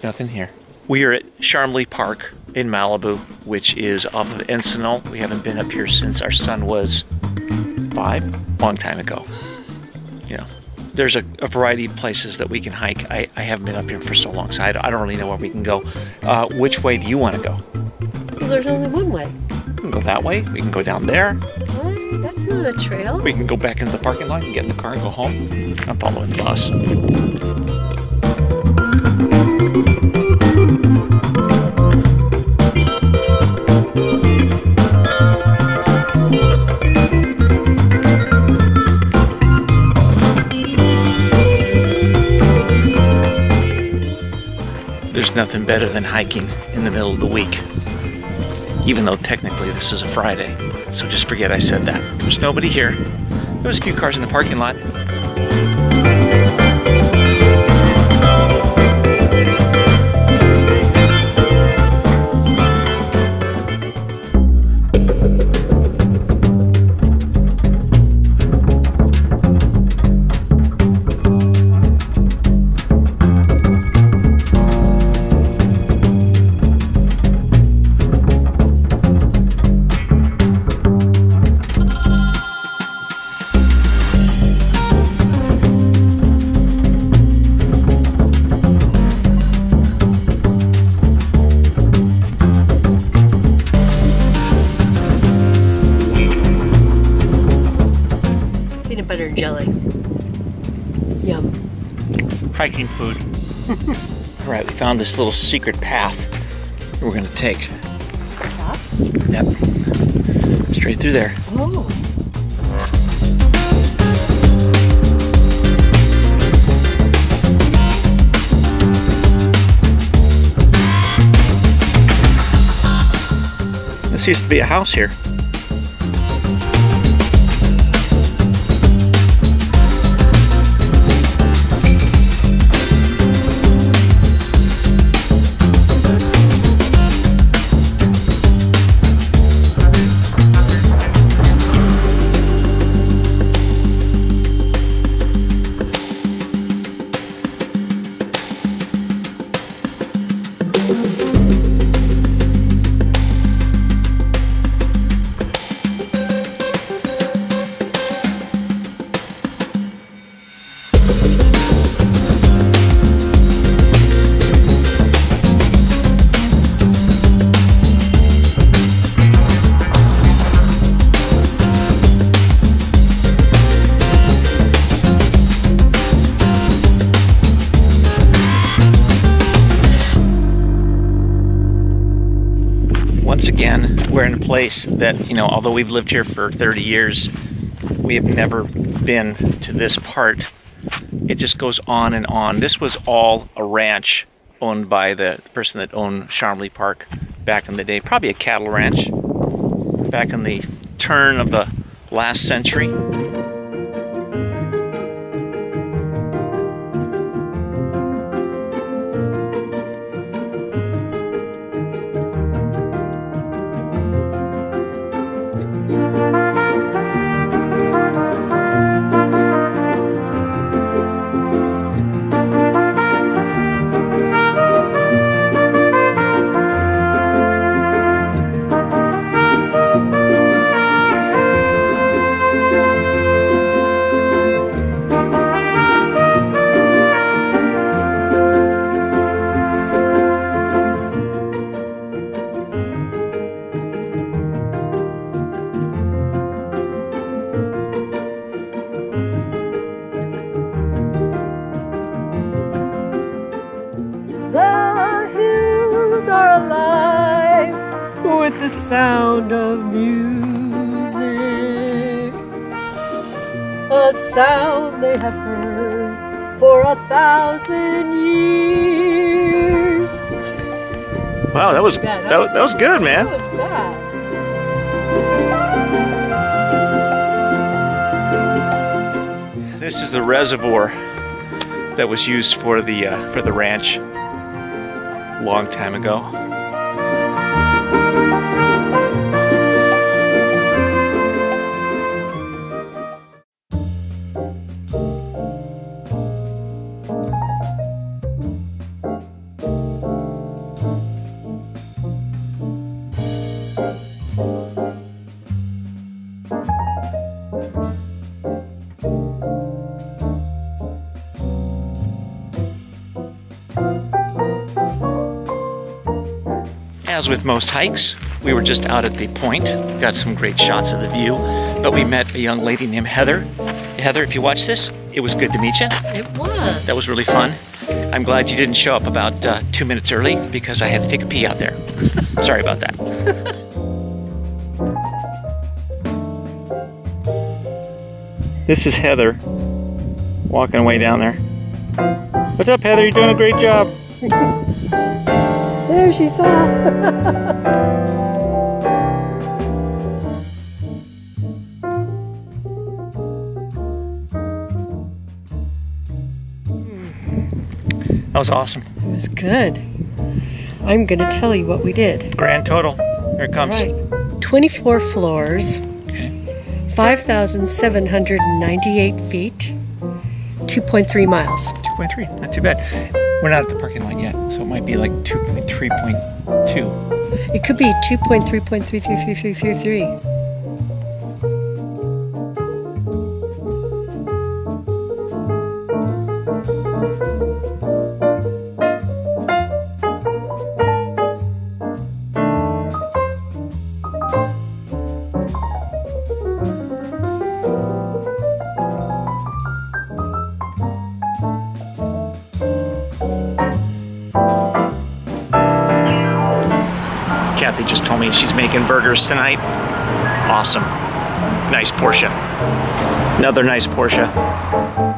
There's nothing here. We are at Charmlee Park in Malibu, which is off of Encinal. We haven't been up here since our son was five, long time ago. You know, there's a, a variety of places that we can hike. I, I haven't been up here for so long, so I, don't- I don't really know where we can go. Uh, which way do you want to go? Well, there's only one way. We can go that way. We can go down there. What? That's not a trail. We can go back into the parking lot and get in the car and go home. I'm following the bus. Better than hiking in the middle of the week. Even though technically this is a Friday. So just forget I said that. There's nobody here. There was a few cars in the parking lot. Hiking food. All right, we found this little secret path that we're gonna take. Yep. Straight through there. Oh. This used to be a house here. We're in a place that, you know, although we've lived here for 30 years, we have never been to this part. It just goes on and on. This was all a ranch owned by the, person that owned Charmlee Park back in the day, probably a cattle ranch back in the turn of the last century. Sound of music. A sound they have heard for a thousand years. Wow, that was that, was- that was good, man. That was bad. This is the reservoir that was used for the uh, for the ranch long time ago. As with most hikes, we were just out at the point, got some great shots of the view, but we met a young lady named Heather. Heather, if you watch this, it was good to meet you. It was. That was really fun. I'm glad you didn't show up about uh, two minutes early because I had to take a pee out there. Sorry about that. this is Heather walking away down there. What's up, Heather? You're doing a great job. There she saw. That was awesome. It was good. I'm going to tell you what we did. Grand total. Here it comes. Right. 24 floors, Okay. 5,798 feet, 2.3 miles. 2.3. Not too bad. We're not at the parking lot yet, so it might be like 2.3.2. It could be 2.3.3333333. making burgers tonight. Awesome. Nice Porsche. Another nice Porsche.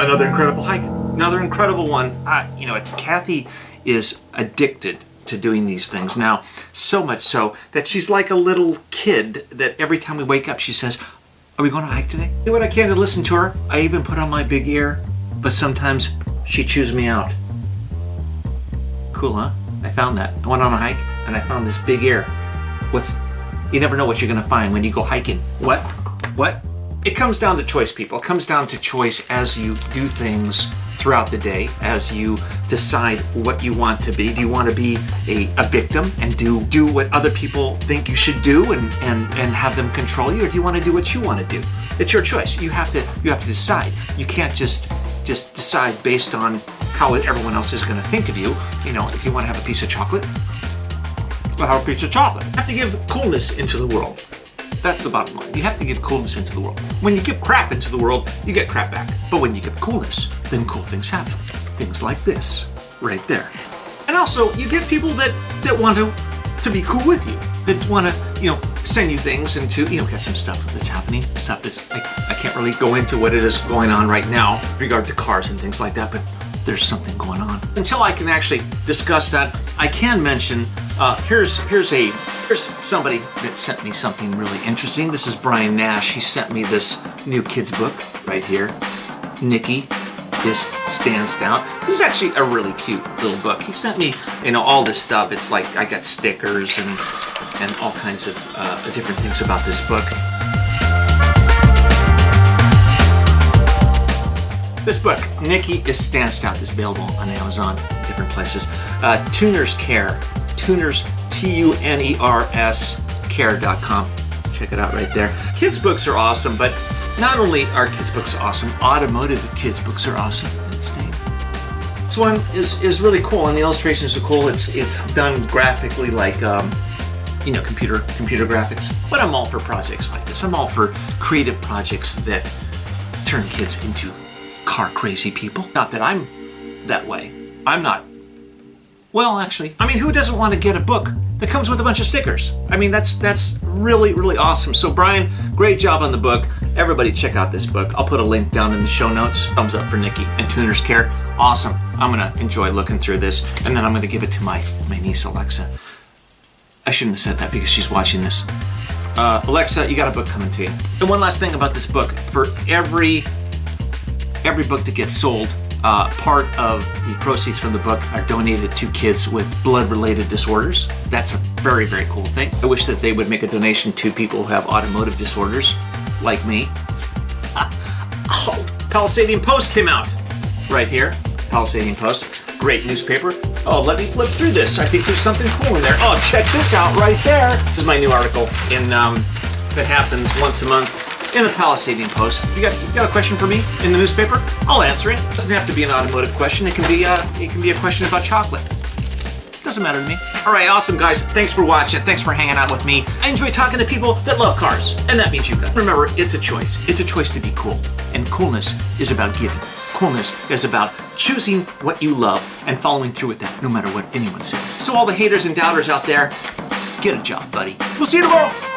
Another incredible hike, another incredible one. You know, Kathie is addicted to doing these things now, so much so that she's like a little kid that every time we wake up, she says, Are we going to hike today? Do what I can to listen to her. I even put on my big ear, but sometimes she chews me out. Cool, huh? I found that. I went on a hike and I found this big ear. What's you never know what you're gonna find when you go hiking. What? What? It comes down to choice, people. It comes down to choice as you do things throughout the day, as you decide what you want to be. Do you want to be a, a victim and do do what other people think you should do and, and, and have them control you, or do you want to do what you want to do? It's your choice. You have to you have to decide. You can't just just decide based on how everyone else is going to think of you. You know, if you want to have a piece of chocolate, well, have a piece of chocolate. You have to give coolness into the world. That's the bottom line. You have to give coolness into the world. When you give crap into the world, you get crap back. But when you give coolness, then cool things happen. Things like this, right there. And also, you get people that that want to to be cool with you, that want to, you know, send you things and to, you know, get some stuff that's happening. Stuff that's I, I can't really go into what it is going on right now regard to cars and things like that, but there's something going on. Until I can actually discuss that, I can mention uh, here's here's a here's somebody that sent me something really interesting. This is Brian Nash. He sent me this new kids book right here. Nicky is Stanced Out. This is actually a really cute little book. He sent me you know all this stuff. It's like I got stickers and and all kinds of uh, different things about this book. This book, Nicky is Stanced Out, is available on Amazon, different places. Uh, Tuner's Care, Tuners, T-U-N-E-R-S, care.com. Check it out right there. Kids books are awesome, but not only are kids books awesome, automotive kids books are awesome its name. This one is, is really cool, and the illustrations are cool. It's it's done graphically like um, you know computer computer graphics. But I'm all for projects like this. I'm all for creative projects that turn kids into car crazy people. Not that I'm that way. I'm not. Well, actually, I mean, who doesn't want to get a book that comes with a bunch of stickers? I mean, that's that's really really awesome. So Brian, great job on the book. Everybody check out this book. I'll put a link down in the show notes. Thumbs up for Nicky and Tuner's Care. Awesome. I'm gonna enjoy looking through this, and then I'm gonna give it to my my niece Alexa. I shouldn't have said that because she's watching this. Uh, Alexa, you got a book coming to you. And one last thing about this book: for every every book that gets sold, uh, part of the proceeds from the book are donated to kids with blood-related disorders. That's a very, very cool thing. I wish that they would make a donation to people who have automotive disorders. like me. oh, Palisadian Post came out right here. Palisadian Post, great newspaper. Oh, let me flip through this. I think there's something cool in there. Oh, check this out right there. This is my new article in um, that happens once a month in the Palisadian Post. You got you got a question for me in the newspaper? I'll answer it. It doesn't have to be an automotive question. It can be uh, it can be a question about chocolate. Doesn't matter to me. All right, awesome guys. Thanks for watching. Thanks for hanging out with me. I enjoy talking to people that love cars, and that means you guys. Remember, it's a choice. It's a choice to be cool, and coolness is about giving. Coolness is about choosing what you love and following through with that, no matter what anyone says. So all the haters and doubters out there, get a job, buddy. We'll see you tomorrow.